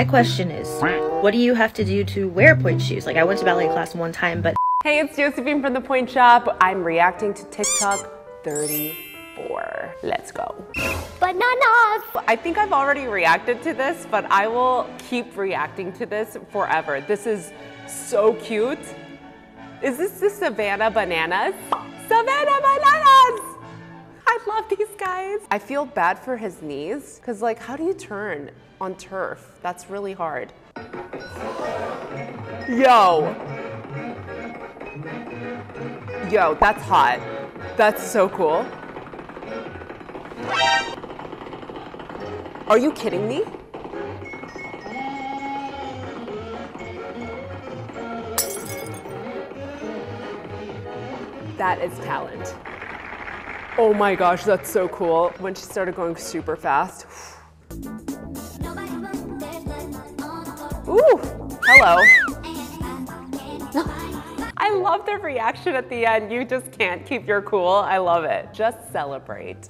my question is, what do you have to do to wear pointe shoes? Like I went to ballet class one time, but Hey, it's Josephine from The Pointe Shop. I'm reacting to TikTok 34. Let's go. Bananas! I think I've already reacted to this, but I will keep reacting to this forever. This is so cute. Is this the Savannah Bananas? Savannah Bananas! I love these guys. I feel bad for his knees, because like, how do you turn on turf? That's really hard. Yo. Yo, that's hot. That's so cool. Are you kidding me? That is talent. Oh my gosh, that's so cool. When she started going super fast. Ooh, hello. I love the reaction at the end. You just can't keep your cool. I love it. Just celebrate.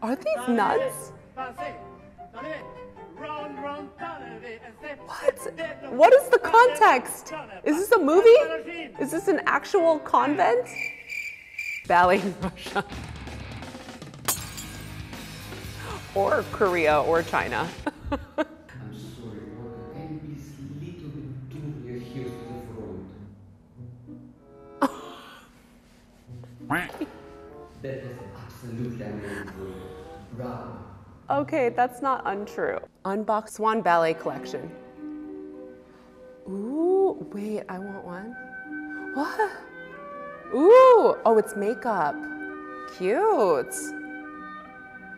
Are these nuts? What? What is the context? Is this a movie? Is this an actual convent? Ballet in Russia. Or Korea or China. that was absolutely amazing. Bravo. Okay, that's not untrue. Unbox Swan Ballet Collection. Ooh, wait, I want one. What? Ooh, oh, it's makeup. Cute.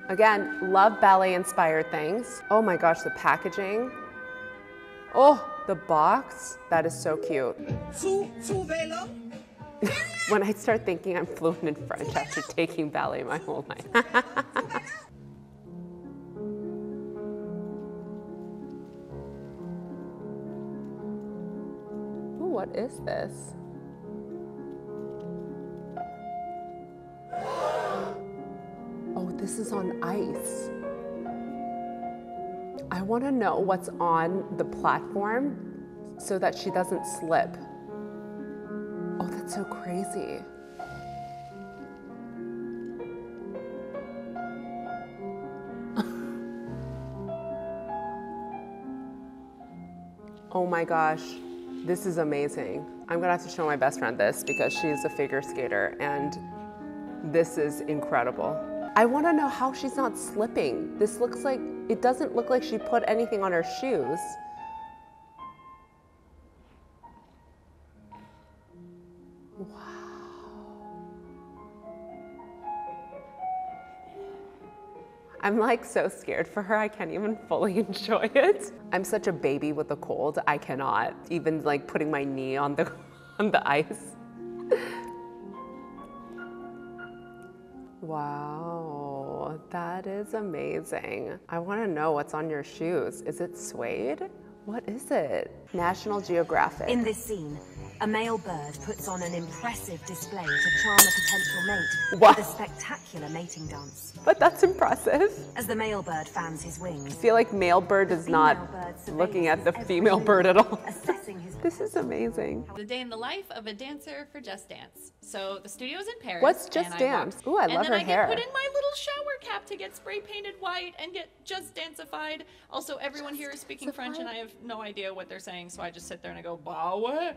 Again, love ballet inspired things. Oh my gosh, the packaging. Oh, the box. That is so cute. when I start thinking I'm fluent in French after taking ballet my whole life. Ooh, what is this? Oh, this is on ice. I want to know what's on the platform so that she doesn't slip. So crazy. oh my gosh, this is amazing. I'm gonna have to show my best friend this because she's a figure skater and this is incredible. I wanna know how she's not slipping. This looks like, it doesn't look like she put anything on her shoes. I'm like so scared for her, I can't even fully enjoy it. I'm such a baby with a cold, I cannot even like putting my knee on the, on the ice. Wow, that is amazing. I wanna know what's on your shoes. Is it suede? What is it? National Geographic. In this scene, a male bird puts on an impressive display to charm a potential mate What? with a spectacular mating dance. but that's impressive. As the male bird fans his wings, I feel like male bird is not bird looking at the female bird at all. This is amazing. The day in the life of a dancer for Just Dance. So the studio is in Paris. What's and Just Dance? Ooh, I and love then I hair. get put in my little shower cap to get spray painted white and get Just Danceified. Also, everyone here is speaking French and I have no idea what they're saying, so I just sit there and I go, bah, what?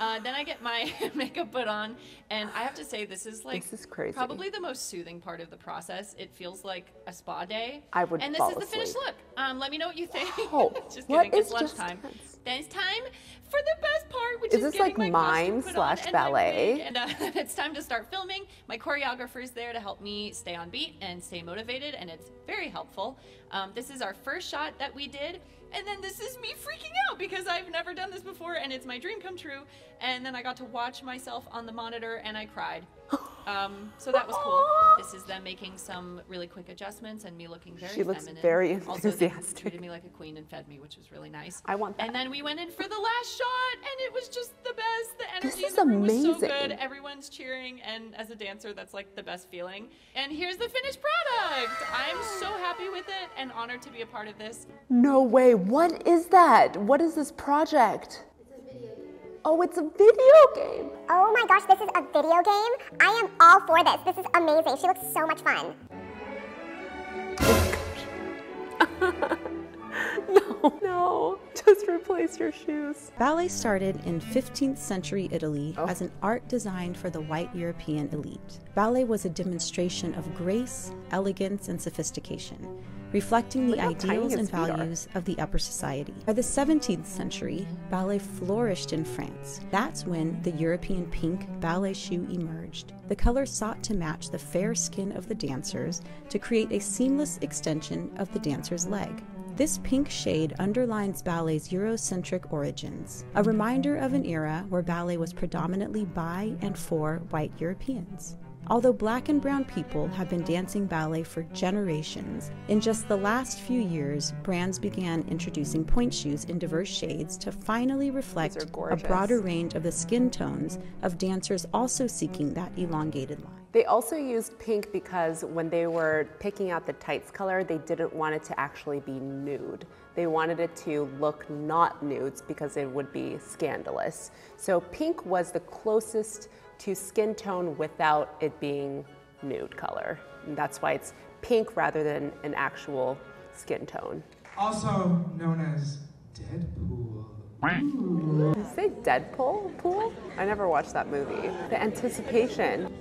uh, then I get my makeup put on, and I have to say, this is like This is crazy. probably the most soothing part of the process. It feels like a spa day. I would And this is the finished look. Um, let me know what you think. Wow. just What kidding. It's is Just lunchtime. Dance? It's time for the best part, which Is is, this like my mime slash and ballet? And uh, it's time to start filming. My choreographer is there to help me stay on beat and stay motivated, and it's very helpful. Um, this is our first shot that we did, and then this is me freaking out because I've never done this before, and it's my dream come true. And then I got to watch myself on the monitor, and I cried. Um, so that was cool. This is them making some really quick adjustments and me looking very She looks feminine. very Also, they enthusiastic. treated me like a queen and fed me, which was really nice. I want that. And then we went in for the last shot, and it was just the best. The energy is in the room was so amazing. good. Everyone's cheering, and as a dancer, that's like the best feeling. And here's the finished product. I'm so happy with it and honored to be a part of this. No way. What is that? What is this project? Oh, it's a video game. Oh my gosh, this is a video game? I am all for this. This is amazing. She looks so much fun. No, no. Just replace your shoes. Ballet started in 15th century Italy oh. as an art designed for the white European elite. Ballet was a demonstration of grace, elegance, and sophistication, reflecting the Look how tiny ideals and feet are. values of the upper society. By the 17th century, ballet flourished in France. That's when the European pink ballet shoe emerged. The color sought to match the fair skin of the dancers to create a seamless extension of the dancer's leg. This pink shade underlines ballet's Eurocentric origins, a reminder of an era where ballet was predominantly by and for white Europeans. Although black and brown people have been dancing ballet for generations, in just the last few years, brands began introducing pointe shoes in diverse shades to finally reflect a broader range of the skin tones of dancers also seeking that elongated line. They also used pink because when they were picking out the tights color, they didn't want it to actually be nude. They wanted it to look not nudes because it would be scandalous. So pink was the closest to skin tone without it being nude color. And that's why it's pink rather than an actual skin tone. Also known as Deadpool. Did you say Deadpool pool? I never watched that movie. The anticipation.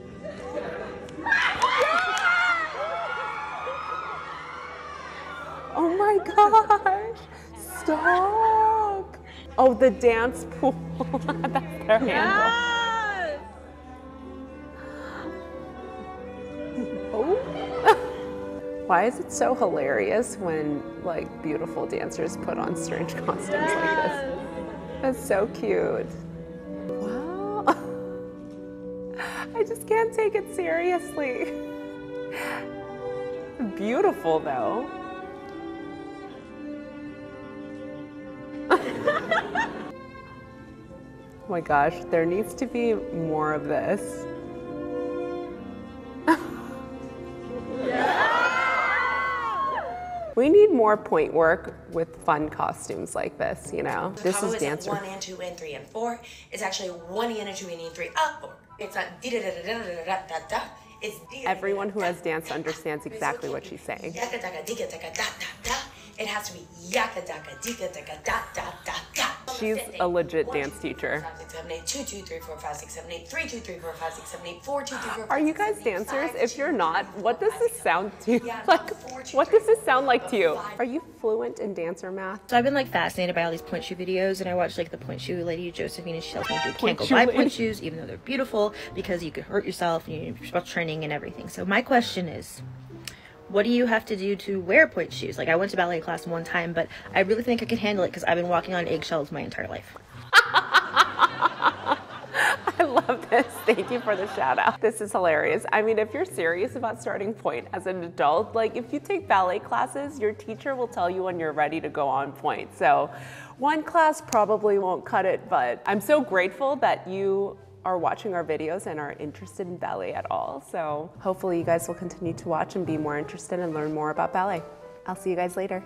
Oh my gosh! Stop! Oh, the dance pool. That's their handle. Why is it so hilarious when like beautiful dancers put on strange costumes like this? That's so cute. Wow. I just can't take it seriously. Beautiful though. oh my gosh, there needs to be more of this. We need more pointe work with fun costumes like this, you know? This combo is dancer. one and two and three and four. It's actually one and a two and three up. Four. It's not da da da da da da da da. It's Everyone who has danced understands exactly what she's saying. It has to be yaka daka dika daka da da da da. She's a legit dance teacher. Five, six, seven, eight, two, two, three, four, five, six, seven, eight, three, two, three, four, five, six, seven, eight, four, two, three, four, Are five, you six, guys seven, eight, dancers? If you're not, what does this sound to you? Like, what does this sound like to you? Are you fluent in dancer math? So I've been like fascinated by all these pointe shoe videos, and I watch like the pointe shoe lady Josephine, and she tells me you can't go buy lady. pointe shoes even though they're beautiful because you could hurt yourself and you're about training and everything. So my question is, what do you have to do to wear pointe shoes? Like I went to ballet class one time, but I really think I could handle it because I've been walking on eggshells my entire life. I love this. Thank you for the shout out. This is hilarious. I mean, if you're serious about starting pointe as an adult, like if you take ballet classes, your teacher will tell you when you're ready to go on pointe. So one class probably won't cut it, but I'm so grateful that you are watching our videos and are interested in ballet at all. So hopefully you guys will continue to watch and be more interested and learn more about ballet. I'll see you guys later.